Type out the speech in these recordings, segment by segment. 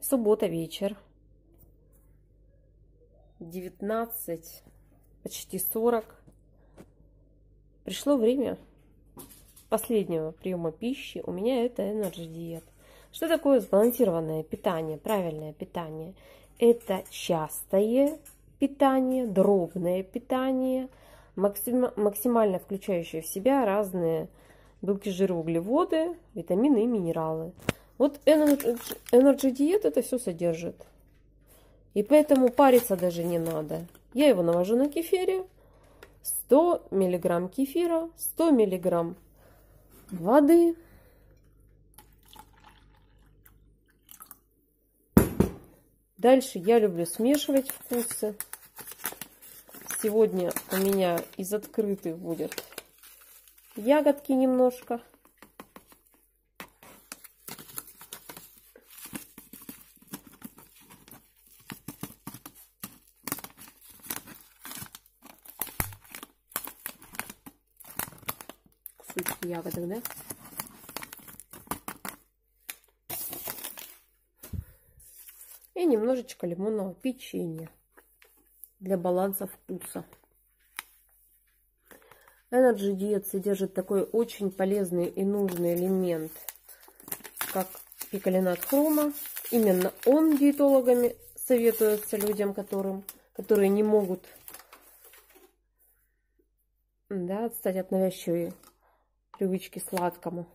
Суббота вечер. 19, почти 40. Пришло время последнего приема пищи. У меня это Energy диет. Что такое сбалансированное питание, правильное питание? Это частое питание, дробное питание, максимально включающее в себя разные белки, жиры, углеводы, витамины и минералы. Вот Energy Diet это все содержит. И поэтому париться даже не надо. Я его навожу на кефире. 100 миллиграмм кефира, 100 миллиграмм воды. Дальше я люблю смешивать вкусы. Сегодня у меня из открытых будет ягодки немножко. Кусочки ягодок, да? И немножечко лимонного печенья для баланса вкуса. Energy Diet содержит такой очень полезный и нужный элемент, как пикалинат хрома. Именно он диетологами советуется людям, которым, которые не могут да, отстать от навязчивой привычки сладкому.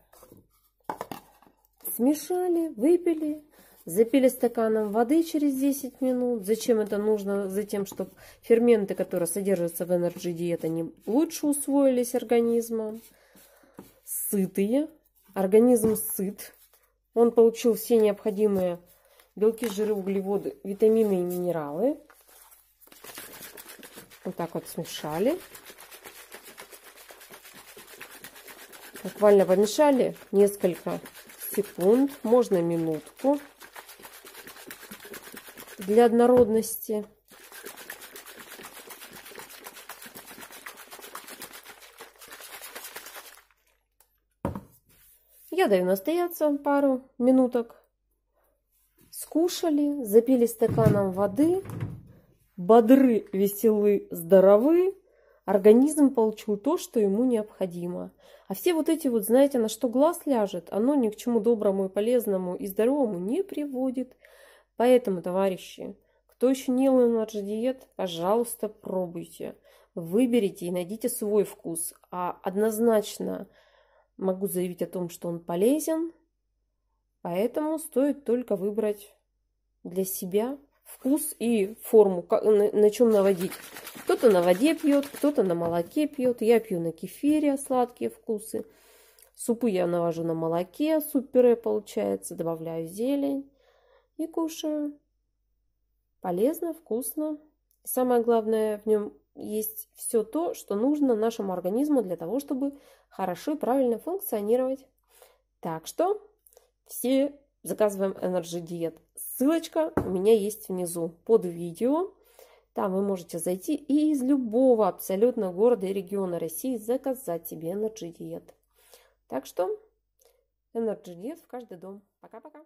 Смешали, выпили, Запили стаканом воды через 10 минут. Зачем это нужно? Затем, чтобы ферменты, которые содержатся в Energy Diet, они лучше усвоились организмом. Сытые. Организм сыт. Он получил все необходимые белки, жиры, углеводы, витамины и минералы. Вот так вот смешали. Буквально помешали несколько секунд, можно минутку для однородности. Я даю настояться пару минуток. Скушали, запили стаканом воды. Бодры, веселы, здоровы. Организм получил то, что ему необходимо. А все вот эти вот, знаете, на что глаз ляжет, оно ни к чему доброму и полезному и здоровому не приводит. Поэтому, товарищи, кто еще не диет, пожалуйста, пробуйте. Выберите и найдите свой вкус. А однозначно могу заявить о том, что он полезен. Поэтому стоит только выбрать для себя вкус и форму, на чем наводить. Кто-то на воде пьет, кто-то на молоке пьет. Я пью на кефире сладкие вкусы. Супы я навожу на молоке, суп-пюре получается, добавляю зелень и кушаю. Полезно, вкусно. И самое главное, в нем есть все то, что нужно нашему организму для того, чтобы хорошо и правильно функционировать. Так что все заказываем Energy Diet. Ссылочка у меня есть внизу под видео. Там вы можете зайти и из любого абсолютно города и региона России заказать себе Energy Diet. Так что Energy Diet в каждый дом. Пока-пока.